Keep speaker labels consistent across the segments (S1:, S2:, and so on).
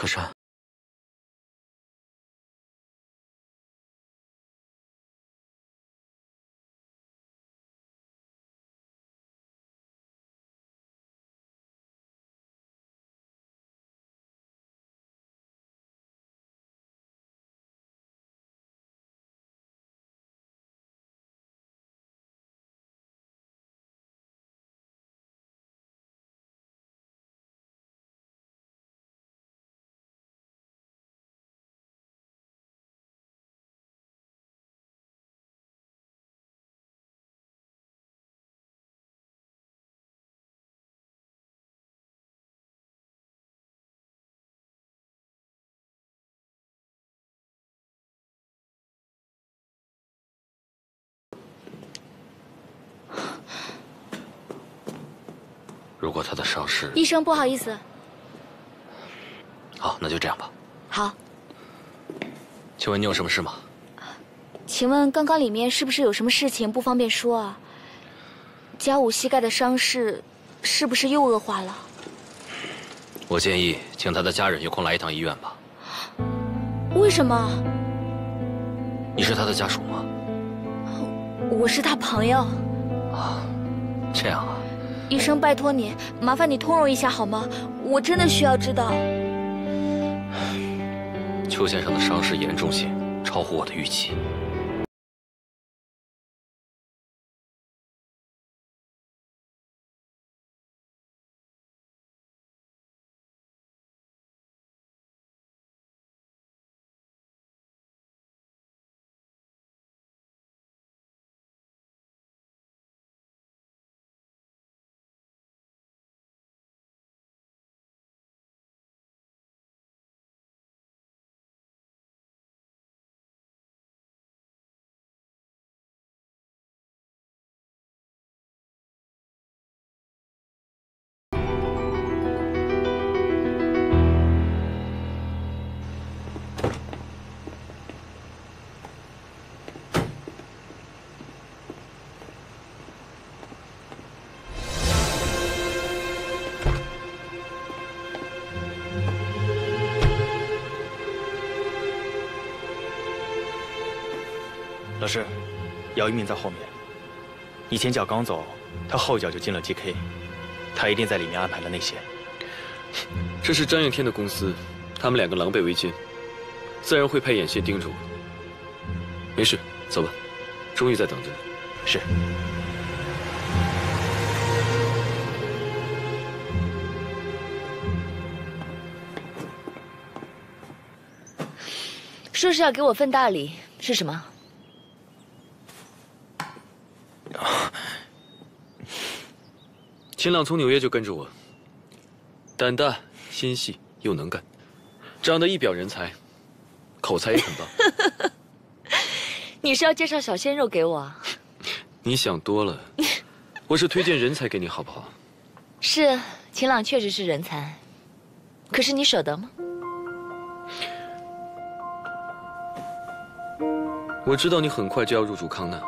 S1: 可是。如果他的伤势……
S2: 医生，不好意思。
S1: 好，那就这样吧。
S2: 好。
S1: 请问你有什么事吗？
S2: 请问刚刚里面是不是有什么事情不方便说啊？家武膝盖的伤势是不是又恶化了？
S1: 我建议请他的家人有空来一趟医院吧。
S2: 为什么？
S1: 你是他的家属吗？
S2: 我是他朋友。
S1: 啊，这样啊。
S2: 医生，拜托你，麻烦你通融一下好吗？我真的需要知道。
S1: 邱先生的伤势严重性超乎我的预期。
S3: 老师，姚一鸣在后面。你前脚刚走，他后脚就进了 GK，他一定在里面安排了内线。
S4: 这是张应天的公司，他们两个狼狈为奸，自然会派眼线盯着我。没事，走吧，钟玉在等着你。
S3: 是。
S2: 说是要给我份大礼，是什么？
S4: 秦朗从纽约就跟着我，胆大心细又能干，长得一表人才，口才也很棒。
S2: 你是要介绍小鲜肉给我？
S4: 你想多了，我是推荐人才给你，好不好？
S2: 是，秦朗确实是人才，可是你舍得吗？
S4: 我知道你很快就要入住康纳，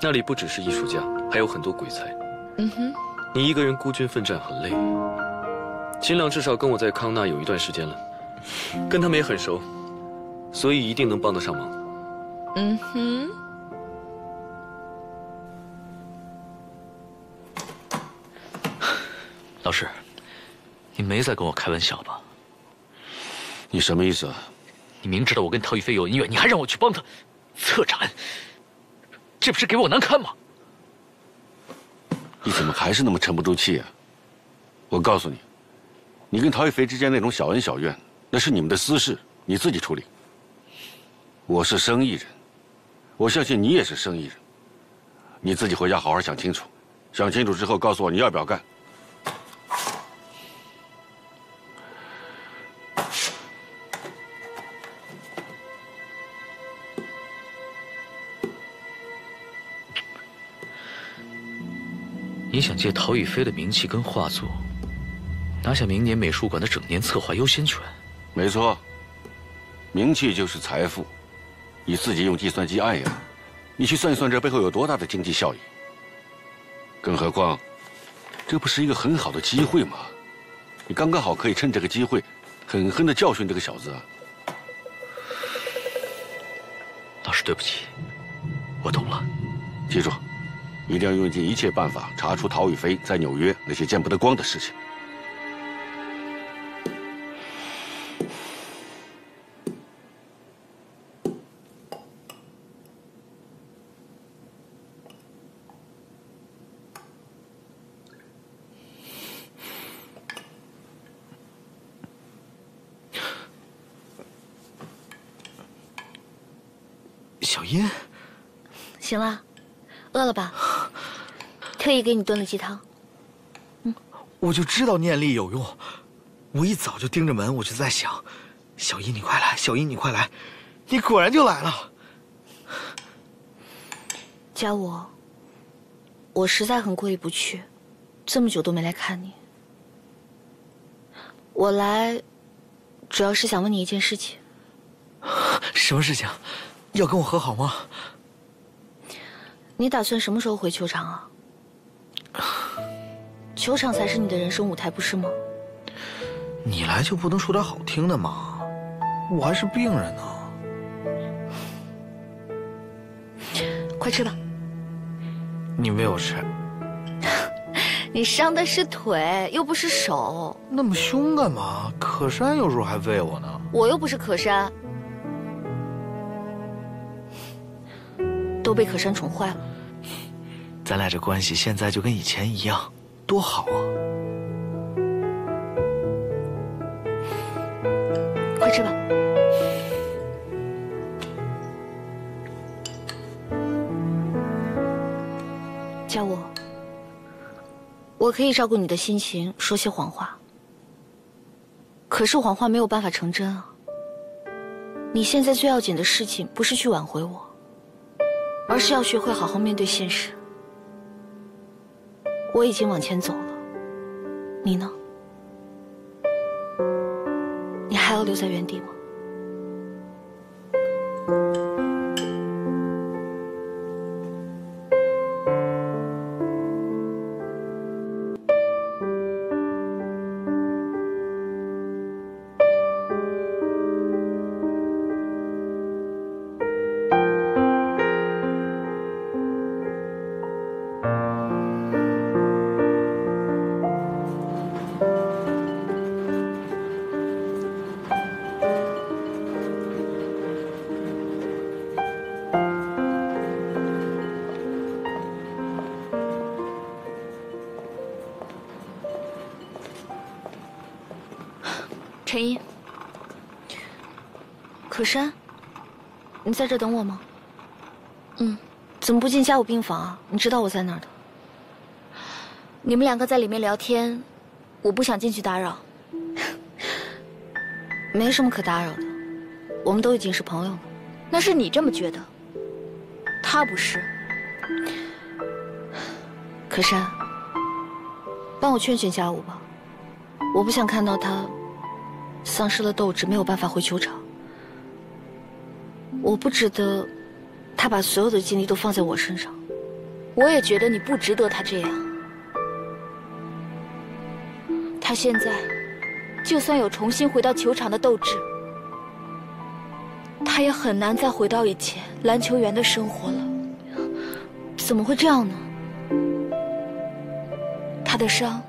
S4: 那里不只是艺术家，还有很多鬼才。嗯哼。你一个人孤军奋战很累，秦朗至少跟我在康纳有一段时间了，跟他们也很熟，所以一定能帮得上忙。嗯哼。
S1: 老师，你没在跟我开玩笑吧？
S5: 你什么意思啊？
S1: 你明知道我跟陶宇飞有恩怨，你还让我去帮他策展，这不是给我难堪吗？
S5: 你怎么还是那么沉不住气啊？我告诉你，你跟陶玉飞之间那种小恩小怨，那是你们的私事，你自己处理。我是生意人，我相信你也是生意人。你自己回家好好想清楚，想清楚之后告诉我你要不要干。
S1: 你想借陶宇飞的名气跟画作，拿下明年美术馆的整年策划优先权？
S5: 没错，名气就是财富，你自己用计算机按呀，你去算一算这背后有多大的经济效益。更何况，这不是一个很好的机会吗？你刚刚好可以趁这个机会，狠狠的教训这个小子啊！
S1: 老师，对不起，我懂了。
S5: 记住，一定要用尽一切办法查出陶宇飞在纽约那些见不得光的事情。
S6: 小音，
S2: 行了，饿了吧？特意给你炖了鸡汤。
S6: 嗯我就知道念力有用。我一早就盯着门，我就在想，小姨你快来，小姨你快来，你果然就来了。
S2: 佳武，我实在很过意不去，这么久都没来看你。我来，主要是想问你一件事情。
S6: 什么事情？要跟我和好吗？
S2: 你打算什么时候回球场啊？球场才是你的人生舞台，不是吗？
S6: 你来就不能说点好听的吗？我还是病人呢。
S2: 快吃吧。
S6: 你喂我吃？
S2: 你伤的是腿，又不是手。
S6: 那么凶干嘛？可山有时候还喂我呢。
S2: 我又不是可山。都被可山宠坏了，
S6: 咱俩这关系现在就跟以前一样，多好啊！
S2: 快吃吧。叫我，我可以照顾你的心情，说些谎话。可是谎话没有办法成真啊！你现在最要紧的事情，不是去挽回我。而是要学会好好面对现实。我已经往前走了，你呢？你还要留在原地吗？陈一，可山，你在这等我吗？嗯，怎么不进家务病房啊？你知道我在哪儿的。你们两个在里面聊天，我不想进去打扰。没什么可打扰的，我们都已经是朋友了。那是你这么觉得，他不是。可山，帮我劝劝家务吧，我不想看到他。丧失了斗志，没有办法回球场。我不值得他把所有的精力都放在我身上，我也觉得你不值得他这样。他现在就算有重新回到球场的斗志，他也很难再回到以前篮球员的生活了。怎么会这样呢？他的伤。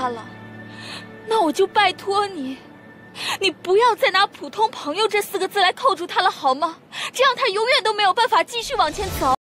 S2: 他了，那我就拜托你，你不要再拿“普通朋友”这四个字来扣住他了，好吗？这样他永远都没有办法继续往前走。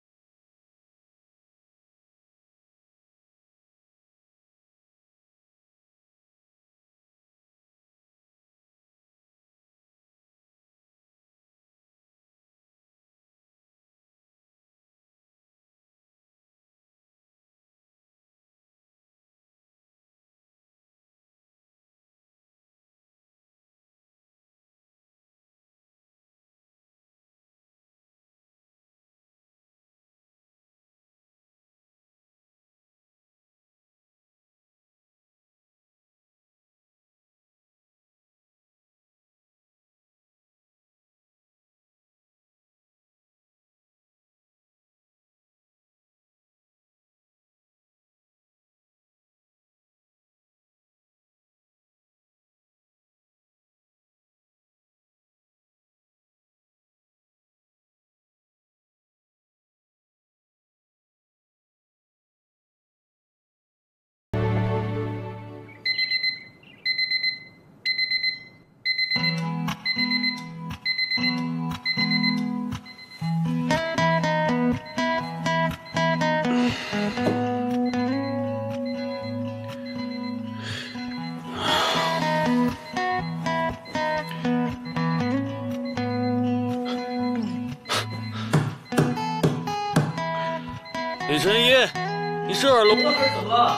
S4: 走了还是怎么了？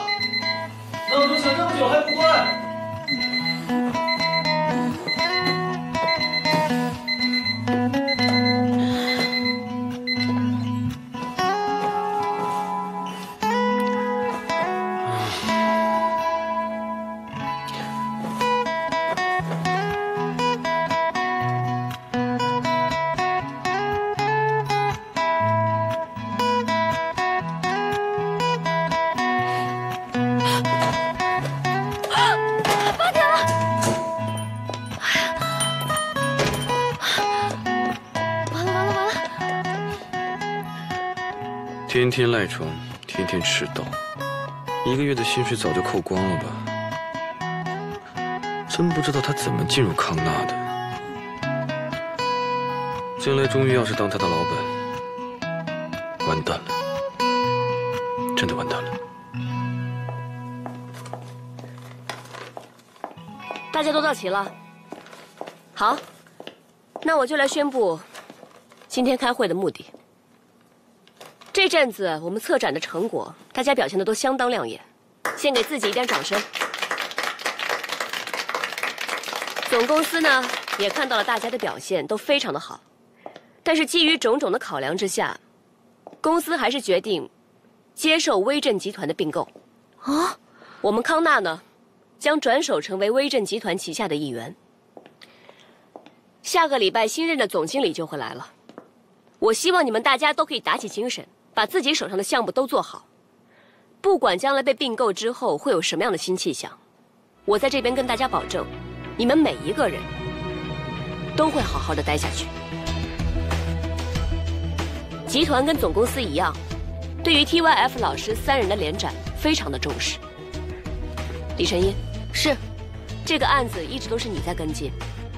S4: 闹钟响这么久还不关？天天赖床，天天迟到，一个月的薪水早就扣光了吧？真不知道他怎么进入康纳的。将来终于要是当他的老板，完蛋了，真的完蛋了。
S7: 大家都到齐了，好，那我就来宣布今天开会的目的。这阵子我们策展的成果，大家表现的都相当亮眼，先给自己一点掌声。总公司呢也看到了大家的表现都非常的好，但是基于种种的考量之下，公司还是决定接受威震集团的并购。
S2: 啊，
S7: 我们康纳呢，将转手成为威震集团旗下的一员。下个礼拜新任的总经理就会来了，我希望你们大家都可以打起精神，把自己手上的项目都做好。不管将来被并购之后会有什么样的新气象，我在这边跟大家保证，你们每一个人都会好好的待下去。集团跟总公司一样，对于 TYF 老师三人的联展非常的重视。李晨一，
S2: 是，
S7: 这个案子一直都是你在跟进，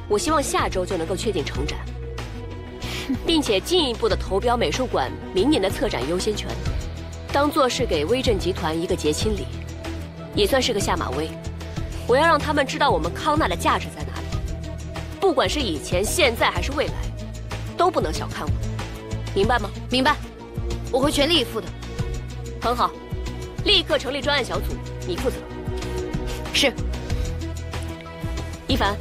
S7: 我希望下周就能够确定成展，并且进一步的投标美术馆明年的策展优先权，当做是给威震集团一个结亲礼，也算是个下马威。我要让他们知道我们康纳的价值在哪里，不管是以前、现在还是未来，都不能小看我，明白吗？
S2: 明白，我会全力以赴的。
S7: 很好，立刻成立专案小组，你负责。
S2: 是，
S7: 一凡，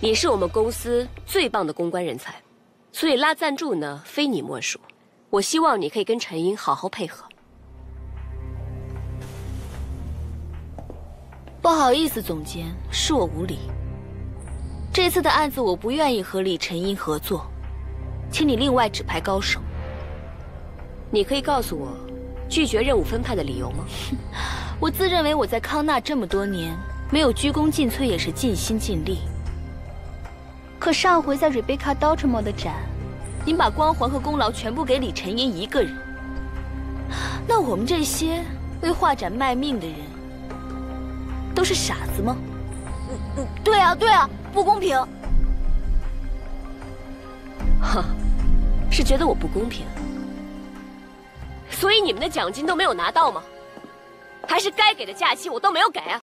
S7: 你是我们公司最棒的公关人才，所以拉赞助呢非你莫属。我希望你可以跟陈英好好配合。
S2: 不好意思，总监，是我无礼。这次的案子我不愿意和李晨英合作，请你另外指派高手。
S7: 你可以告诉我拒绝任务分派的理由吗？
S2: 我自认为我在康纳这么多年，没有鞠躬尽瘁，也是尽心尽力。可上回在 Rebecca d o t t e r m o r e 的展，您把光环和功劳全部给李晨英一个人。那我们这些为画展卖命的人，都是傻子吗？
S8: 对啊，对啊，不公平！
S7: 哈，是觉得我不公平，所以你们的奖金都没有拿到吗？还是该给的假期我都没有给啊？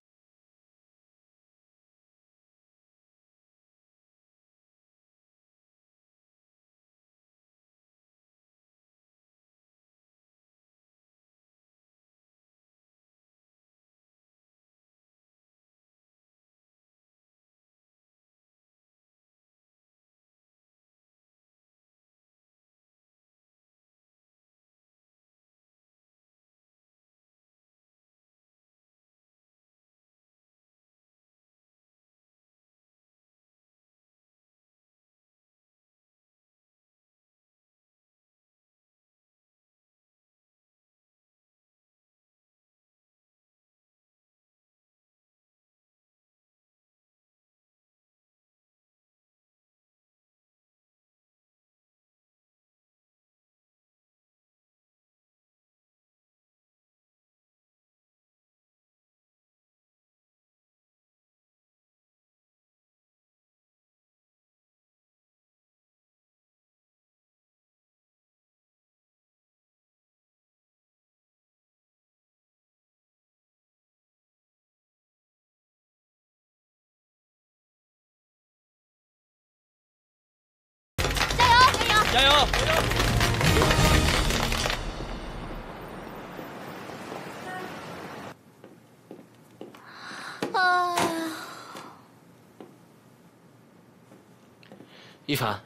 S1: 一凡，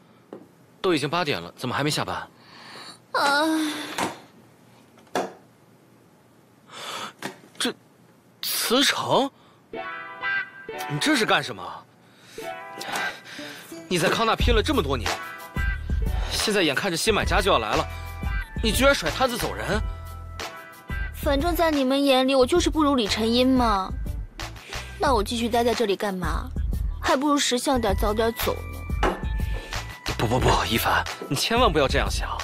S1: 都已经八点了，怎么还没下班？
S2: 啊，
S1: 这辞呈？你这是干什么？你在康纳拼了这么多年，现在眼看着新买家就要来了，你居然甩摊子走人？
S2: 反正，在你们眼里，我就是不如李晨音嘛。那我继续待在这里干嘛？还不如识相点，早点走呢。
S1: 不不不，一凡，你千万不要这样想。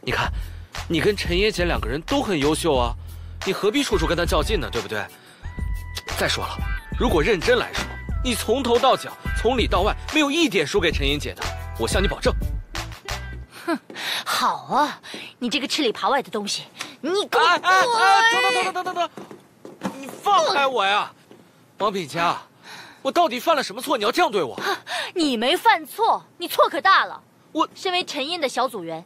S1: 你看，你跟陈野姐两个人都很优秀啊，你何必处处跟她较劲呢？对不对？再说了，如果认真来说，你从头到脚，从里到外，没有一点输给陈英姐的，我向你保证。
S8: 哼，好啊，你这个吃里扒外的东西！你给我滚！
S1: 等等等等等等，你放开我呀，王品佳，我到底犯了什么错？你要这样对我？
S8: 你没犯错，你错可大了。
S1: 我
S8: 身为陈印的小组员。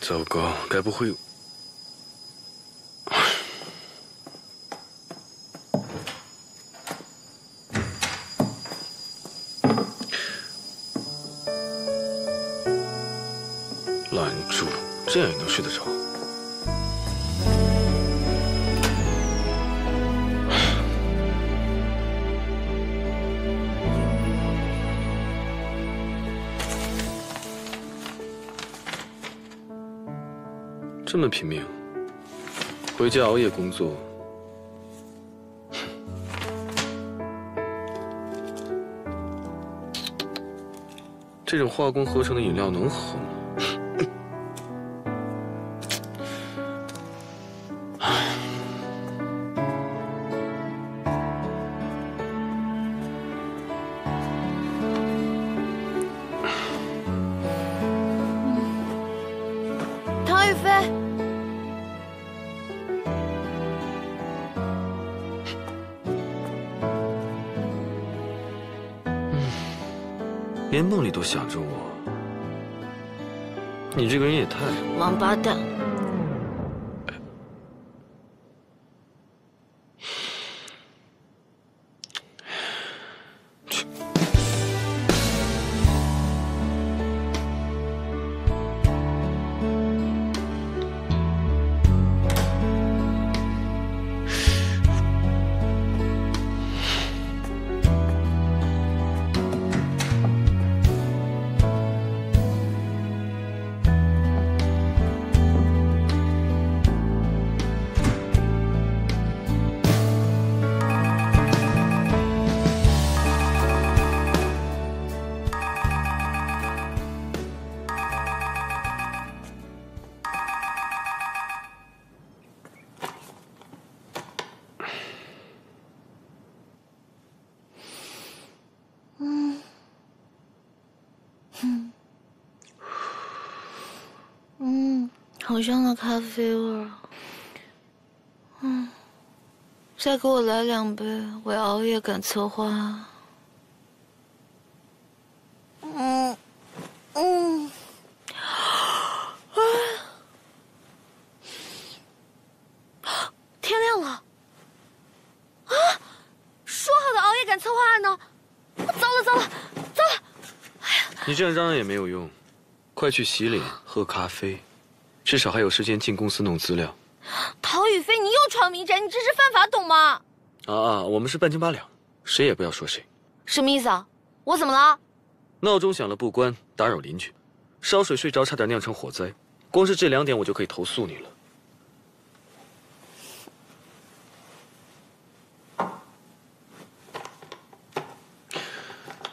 S4: 糟糕，该不会……拦住，这样也能睡得着？么拼命，回家熬夜工作，这种化工合成的饮料能喝吗？
S2: 王八蛋！好香的咖啡味儿，嗯，再给我来两杯，我要熬夜赶策划。嗯，嗯，天亮了，啊，说好的熬夜赶策划案呢？糟了糟了糟了！
S4: 哎呀，你这样嚷嚷也没有用，快去洗脸喝咖啡。至少还有时间进公司弄资料。
S2: 陶宇飞，你又闯民宅，你这是犯法，懂吗？
S4: 啊啊，我们是半斤八两，谁也不要说谁。
S2: 什么意思啊？我怎么了？
S4: 闹钟响了不关，打扰邻居；烧水睡着差点酿成火灾，光是这两点我就可以投诉你了。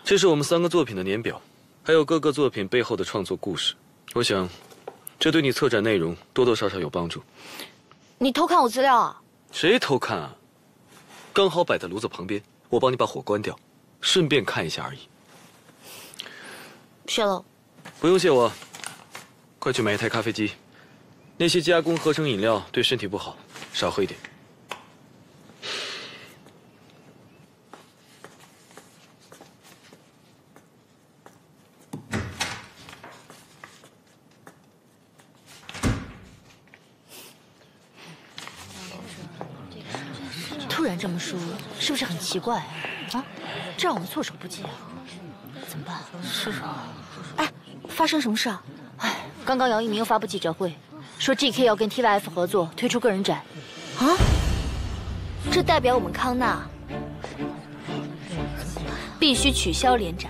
S4: 这是我们三个作品的年表，还有各个作品背后的创作故事。我想。这对你策展内容多多少少有帮助。
S2: 你偷看我资料啊？
S4: 谁偷看啊？刚好摆在炉子旁边，我帮你把火关掉，顺便看一下而已。
S2: 谢了。
S4: 不用谢我，快去买一台咖啡机。那些加工合成饮料对身体不好，少喝一点。
S8: 这么说，是不是很奇怪啊？这让我们措手不及啊！怎么办？
S2: 是啊。哎，发生什么事啊？
S8: 哎，刚刚姚一鸣又发布记者会，说 GK 要跟 TYF 合作推出个人展。
S2: 啊？这代表我们康纳必须取消联展。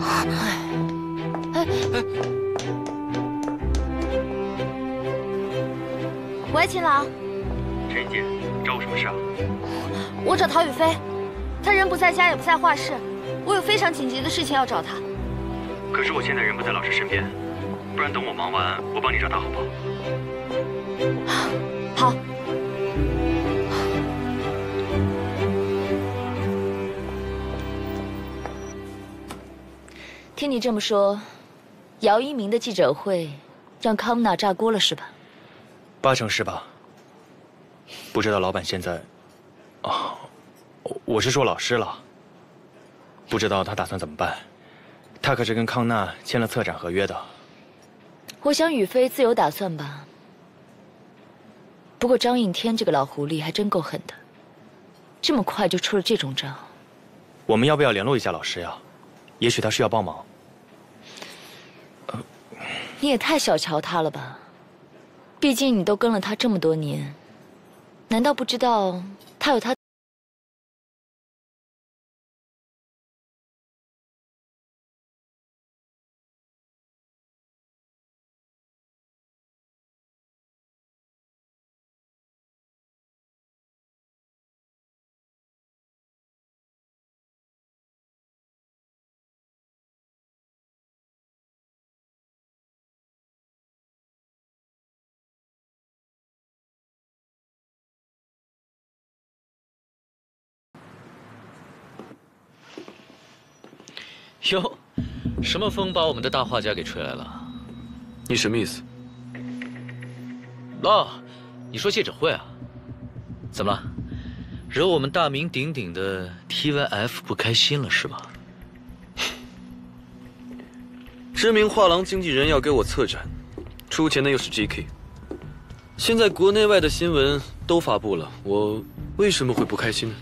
S2: 哎哎哎！喂，秦朗。
S3: 陈姐，找我什么事啊？
S2: 我找陶宇飞，他人不在家，也不在画室，我有非常紧急的事情要找他。
S3: 可是我现在人不在老师身边，不然等我忙完，我帮你找他好不
S2: 好？好。
S8: 听你这么说，姚一鸣的记者会让康纳炸锅了是吧？
S3: 八成是吧。不知道老板现在，哦，我是说老师了。不知道他打算怎么办？他可是跟康纳签了策展合约的。
S8: 我想宇飞自有打算吧。不过张应天这个老狐狸还真够狠的，这么快就出了这种招。
S3: 我们要不要联络一下老师呀？也许他需要帮忙。
S8: 你也太小瞧他了吧？毕竟你都跟了他这么多年。难道不知道他有他？
S1: 哟，什么风把我们的大画家给吹来了？
S4: 你什么意思？
S1: 哦，你说记者会啊？怎么了？
S9: 惹我们大名鼎鼎的 TYF 不开心了是吧？
S4: 知名画廊经纪人要给我策展，出钱的又是 GK。现在国内外的新闻都发布了，我为什么会不开心呢？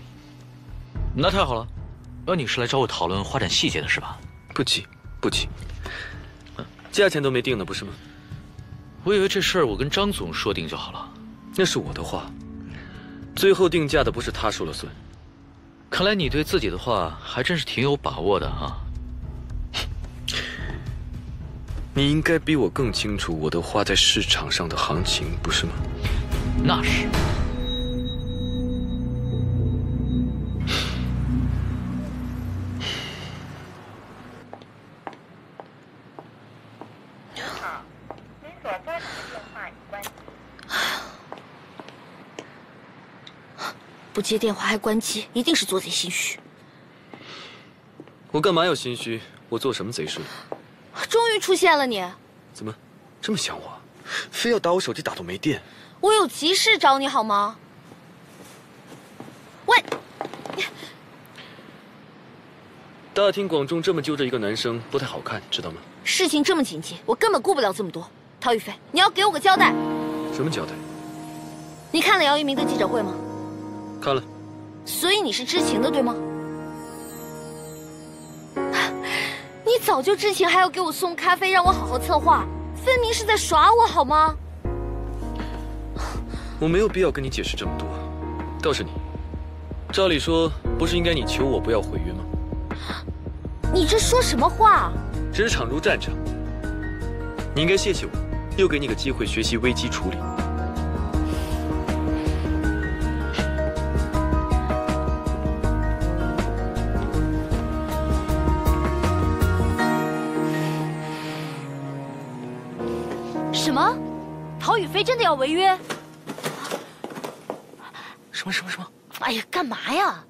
S9: 那太好了，那你是来找我讨论画展细节的是吧？
S4: 不急，不急。价钱都没定呢，不是吗？
S9: 我以为这事儿我跟张总说定就好了。
S4: 那是我的话。最后定价的不是他说了算。
S9: 看来你对自己的话还真是挺有把握的啊。
S4: 你应该比我更清楚我的画在市场上的行情，不是吗？
S9: 那是。
S2: 接电话还关机，一定是做贼心虚。
S4: 我干嘛要心虚？我做什么贼事？
S2: 终于出现了你！
S4: 怎么，这么想我？非要打我手机打到没电？
S2: 我有急事找你好吗？喂！
S4: 大庭广众这么揪着一个男生不太好看，知道吗？
S2: 事情这么紧急，我根本顾不了这么多。陶宇飞，你要给我个交代。
S4: 什么交代？
S2: 你看了姚一鸣的记者会吗？
S4: 看了，
S2: 所以你是知情的，对吗？你早就知情，还要给我送咖啡，让我好好策划，分明是在耍我，好吗？
S4: 我没有必要跟你解释这么多。倒是你，照理说不是应该你求我不要毁约吗？
S2: 你这说什么话？
S4: 职场如战场，你应该谢谢我，又给你个机会学习危机处理。
S2: 真的要违约？
S1: 什么什么什么？
S2: 哎呀，干嘛呀？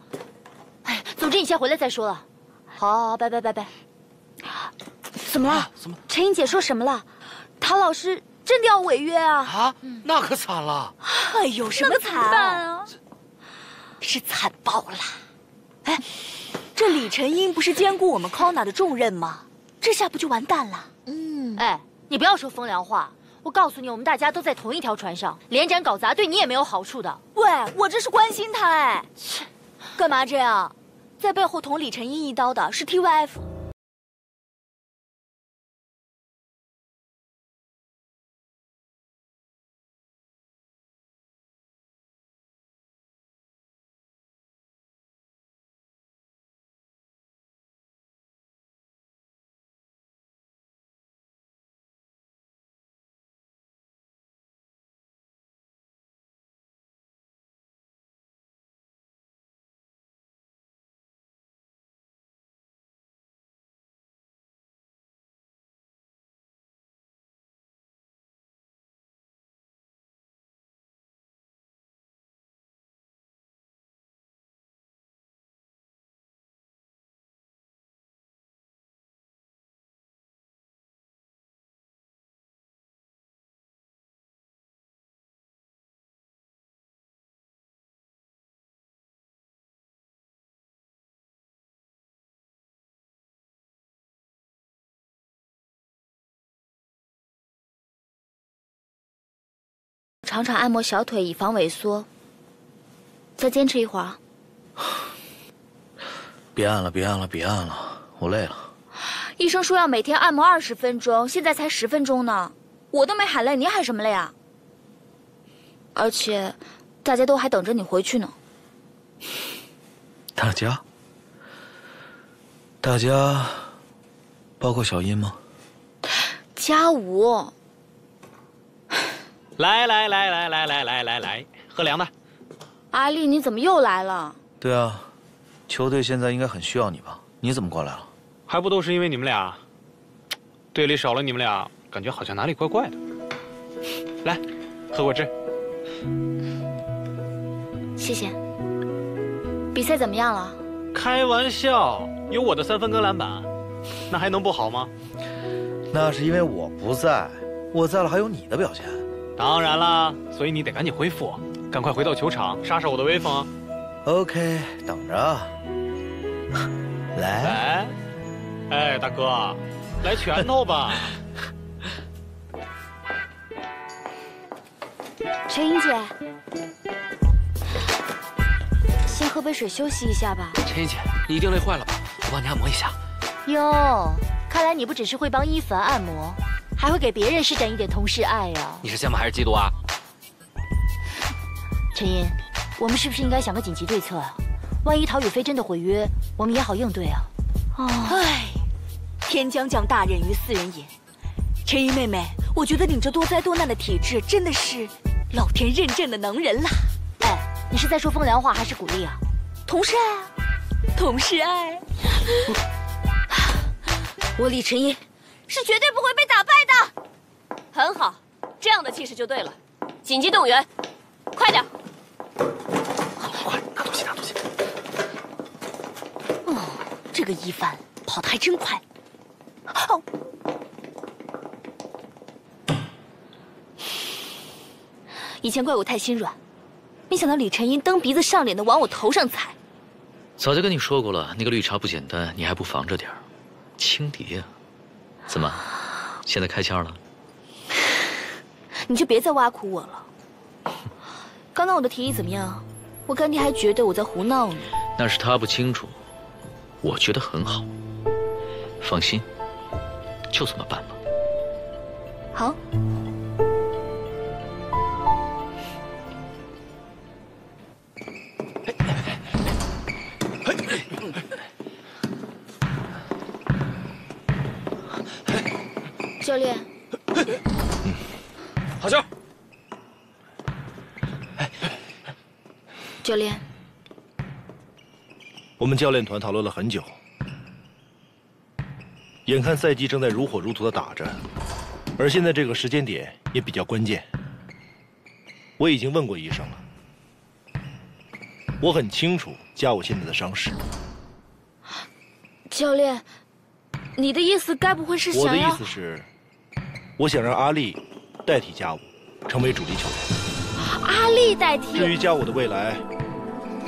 S2: 哎，总之你先回来再说了。好，好，好，拜拜，拜拜。怎么了？
S1: 怎么？
S2: 陈英姐说什么了？陶老师真的要违约啊？
S1: 啊，那可惨了！
S2: 哎呦，什么惨啊？是惨爆了！
S10: 哎，这李晨英不是兼顾我们 Kona 的重任吗？这下不就完蛋了？
S2: 嗯。哎，你不要说风凉话。我告诉你，我们大家都在同一条船上，连斩搞砸对你也没有好处的。
S10: 喂，我这是关心他哎，切，干嘛这样？在背后捅李晨英一刀的是 TYF。
S2: 常常按摩小腿以防萎缩。再坚持一会儿。
S6: 别按了，别按了，别按了，我累了。
S2: 医生说要每天按摩二十分钟，现在才十分钟呢，我都没喊累，你喊什么累啊？而且，大家都还等着你回去呢。
S6: 大家？大家，包括小英吗？
S2: 家武。
S11: 来来来来来来来来来，喝凉的。
S2: 阿丽，你怎么又来了？
S6: 对啊，球队现在应该很需要你吧？你怎么过来了？
S11: 还不都是因为你们俩？队里少了你们俩，感觉好像哪里怪怪的。来，喝果汁。
S2: 谢谢。比赛怎么样了？
S11: 开玩笑，有我的三分跟篮板，那还能不好吗？
S6: 那是因为我不在，我在了还有你的表现。
S11: 当然啦，所以你得赶紧恢复，赶快回到球场，杀杀我的威风啊
S6: ！OK，等着。来，
S11: 来，哎，大哥，来拳头吧。
S2: 陈英姐，先喝杯水休息一下吧。
S1: 陈英姐，你一定累坏了吧？我帮你按摩一下。
S10: 哟，看来你不只是会帮伊凡按摩，还会给别人施展一点同事爱呀。
S1: 你是羡慕还是嫉妒啊？
S10: 陈音，我们是不是应该想个紧急对策啊？万一陶宇飞真的毁约，我们也好应对啊。
S2: 哦，
S10: 唉，
S12: 天将降大任于斯人也。陈音妹妹，我觉得你这多灾多难的体质真的是老天认证的能人了。
S10: 哎，你是在说风凉话还是鼓励啊？
S12: 同事爱啊，同事爱。
S2: 我李晨音
S12: 是绝对不会被。
S7: 很好，这样的气势就对了。紧急动员，快点！
S1: 快，拿东西，拿东西。
S10: 哦，这个一凡跑得还真快。好。以前怪我太心软，没想到李晨英蹬鼻子上脸的往我头上踩。
S9: 早就跟你说过了，那个绿茶不简单，你还不防着点儿？轻敌呀！怎么，现在开窍了？
S10: 你就别再挖苦我了。刚刚我的提议怎么样？我干爹还觉得我在胡闹呢。
S9: 那是他不清楚，我觉得很好。放心，就这么办吧。
S10: 好。教练，
S13: 我们教练团讨论了很久，眼看赛季正在如火如荼的打着，而现在这个时间点也比较关键。我已经问过医生了，我很清楚家武现在的伤势。
S10: 教练，你的意思该不会是想……
S13: 我的意思是。我想让阿丽代替家武，成为主力球员。
S10: 阿丽代替。
S13: 至于家武的未来，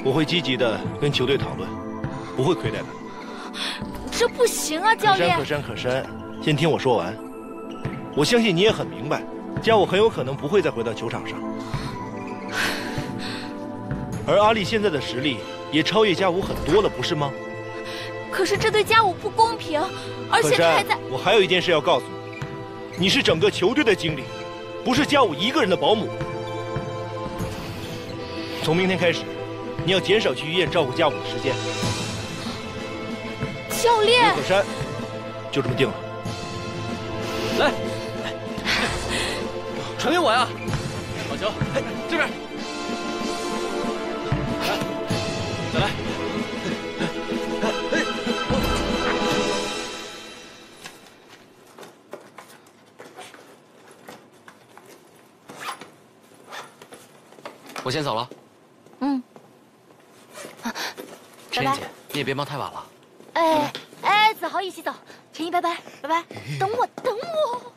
S13: 我会积极的跟球队讨论，不会亏待他。
S10: 这不行啊，教练。
S13: 可山可山可山，先听我说完。我相信你也很明白，佳武很有可能不会再回到球场上。而阿丽现在的实力也超越佳武很多了，不是吗？
S10: 可是这对佳武不公平，而且他还在……
S13: 我还有一件事要告诉你。你是整个球队的经理，不是佳武一个人的保姆。从明天开始，你要减少去医院照顾家母的时间。
S10: 教练，
S13: 刘可山，就这么定了。
S1: 来，传给我呀！好球，这边。来，再来。我先走了。
S10: 嗯。
S1: 陈英姐，你也别忙太晚了。
S10: 哎哎，子豪一起走。陈毅，拜拜，拜拜。等我，等我。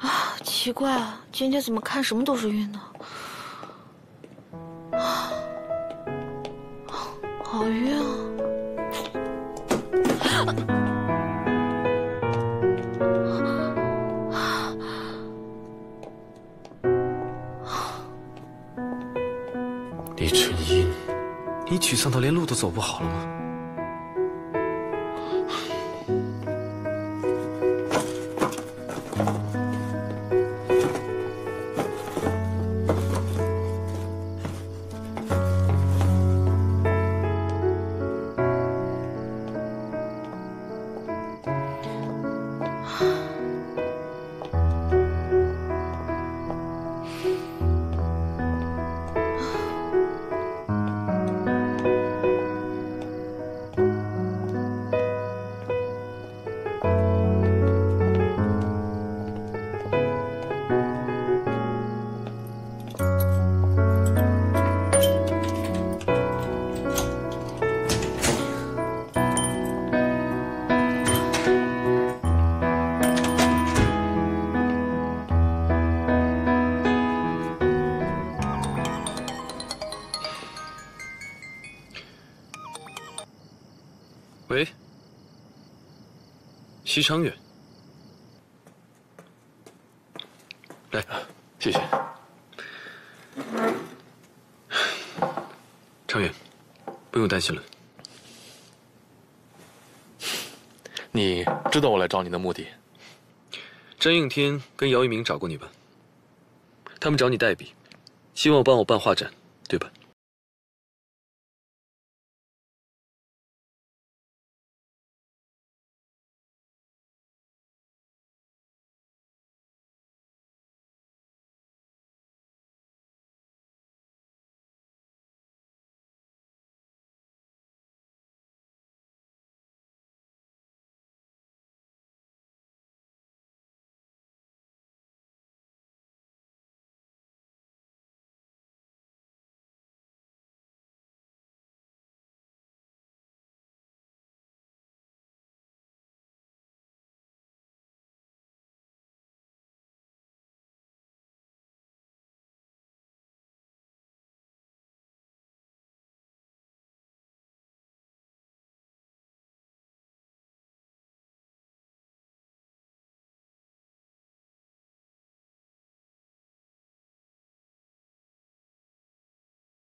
S2: 啊，奇怪啊，今天怎么看什么都是晕呢？啊，好晕啊！
S4: 李晨音，你沮丧到连路都走不好了吗？西昌远，来，谢谢。昌远，不用担心了。
S1: 你知道我来找你的目的？
S4: 詹应天跟姚一鸣找过你吧？他们找你代笔，希望帮我办画展？